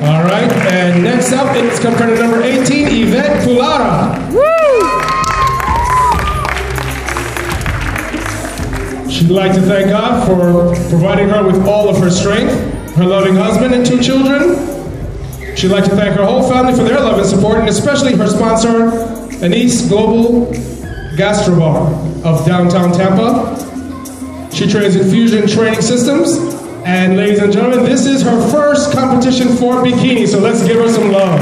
All right, and next up it's contestant number 18, Yvette Pullara. She'd like to thank God for providing her with all of her strength, her loving mm-hmm. husband and two children. She'd like to thank her whole family for their love and support, and especially her sponsor, Anise Global Gastrobar of downtown Tampa. She trains in Fusion Training Systems. And ladies and gentlemen, this is her first competition for bikini, so let's give her some love.